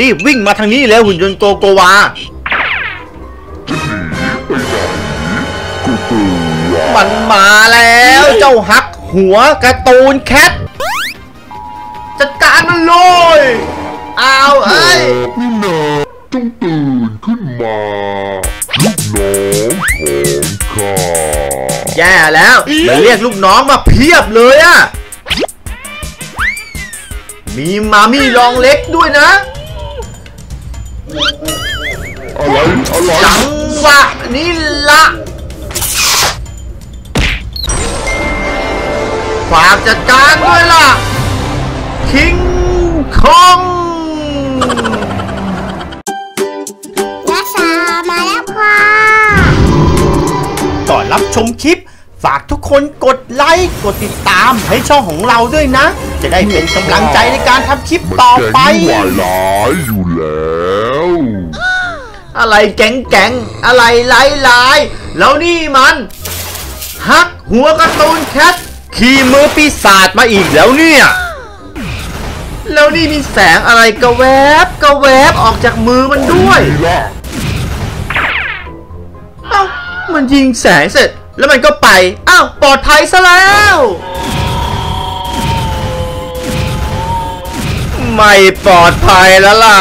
รีบวิ่งมาทางนี้แล้วหุ่นยนต์โกโกวามันมาแล้วเจ้าฮักหัวการ์ตูนแคทจัดการมันเลยอ้าวเอ้ยนี่นาจงตื่นขึ้นมาลูกน้องของข้าแย่แล้วมันเรียกลูกน้องมาเพียบเลยอะมีมามี่ลองเล็กด้วยนะ อะไรอะไรจังหวะนี้ละฝากจัดการด้วยล่ะ คิงคองรักษามาแล้วค่ะก่อนรับชมคลิป ฝากทุกคนกดไลค์ กดติดตามให้ช่องของเราด้วยนะ จะได้เป็นกำลังใจในการทำคลิปต่อไป แกงหวาหลายอยู่แล้ว อะไรแก๊งแก๊งๆอะไรไล่ไล่แล้วนี่มัน ฮักหัวการ์ตูนแคทขี่มือปีศาจมาอีกแล้วเนี่ย แล้วนี่มีแสงอะไรกระแวบกระแวบออกจากมือมันด้วยเอ้ามันยิงแสงเสร็จแล้วมันก็ไปอ้าวปลอดภัยซะแล้วไม่ปลอดภัยแล้วล่ะ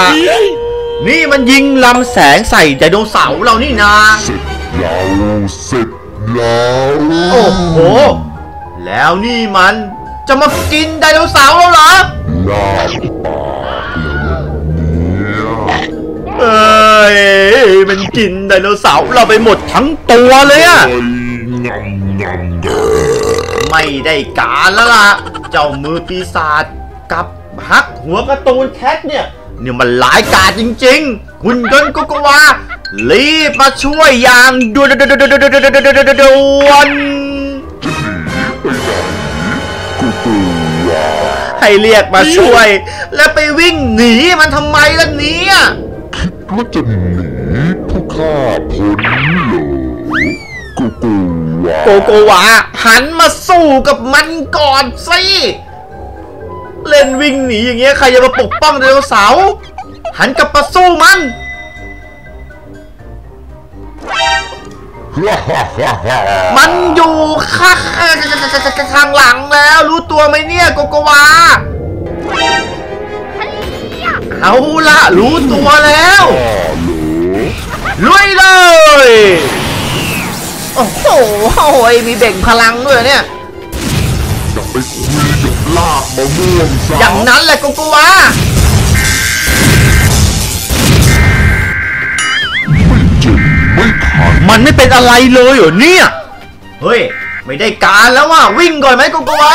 นี่มันยิงลำแสงใส่ไดโนเสาร์เรานี่นาเสร็จแล้วเสร็จแล้วโอ้โห แล้วนี่มันจะมากินไดโนเสาร์เราเหรอลาบปากแล้วเนี่ยเอ้ยมันกินไดโนเสาร์เราไปหมดทั้งตัวเลยอะโอ้ยงำงำเด้อไม่ได้การแล้วล่ะ เจ้ามือปีศาจกับฮักหัวการ์ตูนแคทเนี่ย เนี่ยมันหลายกาจจริงๆคุณยนต์โกโกวารีบมาช่วยอย่างด่วนๆๆๆๆๆๆๆกูกลัวให้เรียกมาช่วย แล้วไปวิ่งหนีมันทำไมล่ะเนี่ยคิดว่าจะหนีพวกข้าพ้นเหรอกูกลัวโกโกวาหันมาสู้กับมันก่อนสิ เล่นวิ่งหนีอย่างเงี้ยใครจะมาปกป้องไดโนเสาร์หันกลับมาสู้มันฮ่าฮ่าฮ่าฮ่ามันอยู่ข้างข้างหลังแล้ว รู้ตัวไหมเนี่ยโกโกวาเอาละรู้ตัวแล้วลุยเลย โอ้โหโอ้ยมีเบ่งพลังด้วยเนี่ย อย่าไปคุยกับลากมะม่วงซะอย่างนั้นแหละโกโกวาไม่เจ็บไม่ขันมันไม่เป็นอะไรเลยเหรอเนี่ย เฮ้ย ไม่ได้การแล้วว่ะวิ่งก่อนไหมโกโกวา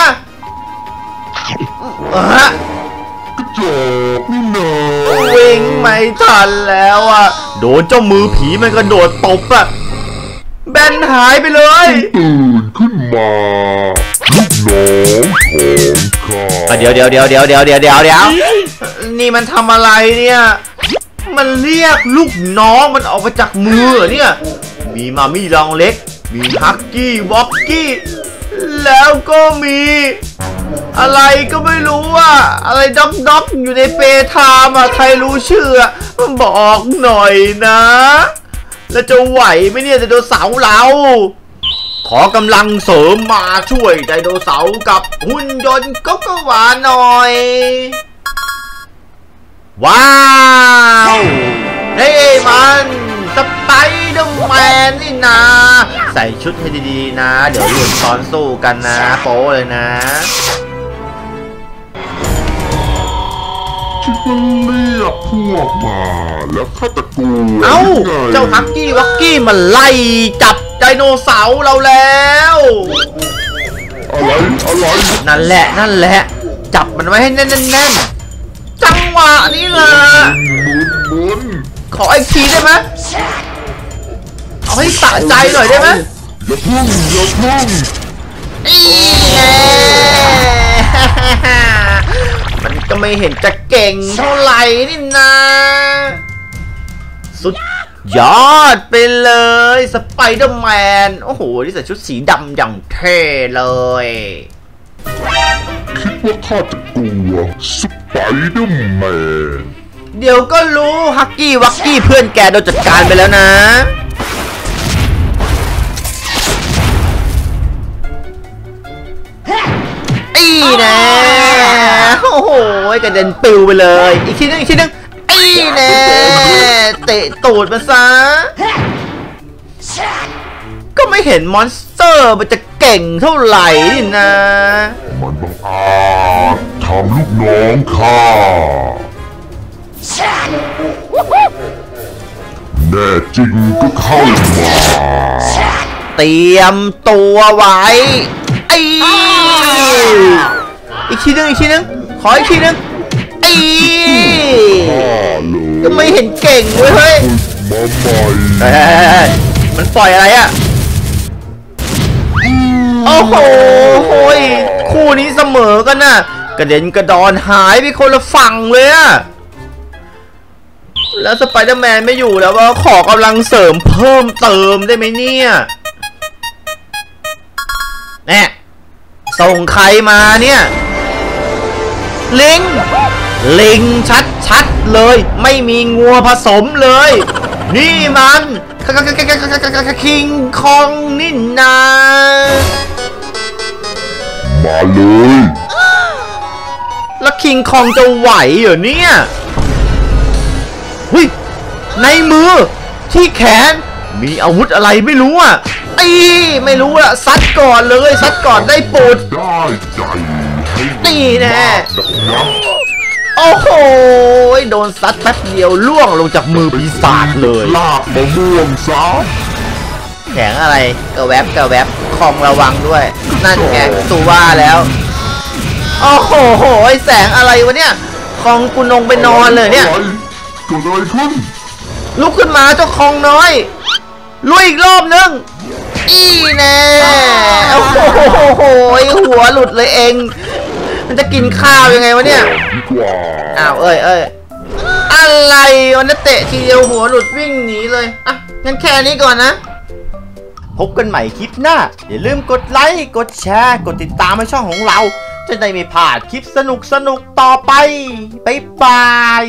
เออกระจอกนี่นาวิ่งไม่ทันแล้วอะ โดนเจ้ามือผีมันกระโดดตบอะแบนหายไปเลย ตื่นขึ้นมาลูกน้ องของข้าเดี๋ยวเดี๋ยวเดี๋ยวเดี๋ยวเดี๋ยวเดี๋ยวเดี๋ยวเดี๋ยวนี่มันทำอะไรเนี่ย มันเรียกลูกน้องมันออกมาจากมือเหรอเนี่ย มีมามี่ลองเล็ก มีฮักกี้วอกกี้ แล้วก็มี อะไรก็ไม่รู้อะอะไรด็อกด็อกอยู่ในเปทามอะใครรู้ชื่ออะมันบอกหน่อยนะ แล้วจะไหวไหมเนี่ยไดโนเสาร์เรา ขอกำลังเสริมมาช่วยไดโนเสาร์กับหุ่นยนต์ก็กวาหน่อย ว้าวนี่มันสไปเดอร์แมนนี่นาใส่ชุดให้ดีๆนะ เดี๋ยวหลุดตอนสู้กันนะ โป้เลยนะคิดว่าเรียกพวกมาแล้วข้าตะกลัวเอ้าหรือไงเจ้าฮักกี้วักกี้มันไล่จับ ไดโนเสาร์เราแล้วอะไรอะไรนั่นแหละนั่นแหละ จับมันไว้ให้แน่นๆๆจังหวะนี้แหละมุนมุนขออีกทีได้ไหมเอาให้สะใจหน่อยได้ไหมอย่าพึ่งอย่าพึ่งอีแน่มันก็ไม่เห็นจะเก่งเท่าไหร่นี่นะ สุด ยอดไปเลยสไปเดอร์แมน โอ้โหที่ใส่ชุดสีดำอย่างเท่เลยคิดว่าข้าจะกลัวสไปเดอร์แมน เดี๋ยวก็รู้ฮักกี้วักกี้เพื่อนแกโดนจัดการไปแล้วนะ อีแน่โอ้โหกระเด็นปิวไปเลย อีกทีนึงอีกทีนึงอี แน่เตะตูดมันซะ ก็ไม่เห็น monster มันจะเก่งเท่าไหร่นี่นะ มันบังอาจทำลูกน้องข้า แน่จริงก็เข้ามาเตรียมตัวไว้ ไออีกทีนึงอีกทีนึงขออีกทีนึง ไอข้าเลยก็ไม่เห็นเก่งเว้ยเฮ้ยมาปล่อยมันปล่อยอะไรอะโอ้โหโยคู่นี้เสมอกันน่ะ กระเด็นกระดอนหายไปคนละฝั่งเลยอะแล้วสไปเดอร์แมนไม่อยู่แล้วว่าขอกำลังเสริมเพิ่มเติมได้ไหมเนี่ยแน่ส่งใครมาเนี่ย ลิง ลิงชัดๆเลย ไม่มีงัวผสมเลย นี่มันคิงคองนี่นามาเลยแล้วคิงคองจะไหวเหรอเนี่ยหุยในมือ ที่แขน มีอาวุธอะไรไม่รู้อะไอ้ไม่รู้อะซัดก่อนเลยซัดก่อนได้ปูดได้ใจให้นี่แน่นะ โอ้โห โดนซัดแป๊บเดียวล่วงลงจากมือปีศาจเลยลากมะม่วงซะแข็งอะไรกระแวบกระแวบคองระวังด้วย นั่นไงตูว่าแล้ว โอ้โหโหไอแสงอะไรวะเนี่ยคองกุนงไปนอนเลยเนี่ยอะไรเกิดอะไรขึ้นลุกขึ้นมาเจ้าคองน้อยลุยอีกรอบนึงอีแน่โอ้โหโหหัวหลุดเลยเอง มันจะกินข้าวยังไงวะเนี่ยดีกว่าอ้าวเอ้ยเอ้ยอะไรวันนั้นเตะทีเดียวหัวหลุดวิ่งหนีเลยอะงั้นแค่นี้ก่อนนะ พบกันใหม่คลิปหน้า อย่าลืมกดไลค์กดแชร์ กดติดตามให้ช่องของเรา จะได้ไม่พลาดคลิปสนุกสนุกๆต่อไป บ๊ายบาย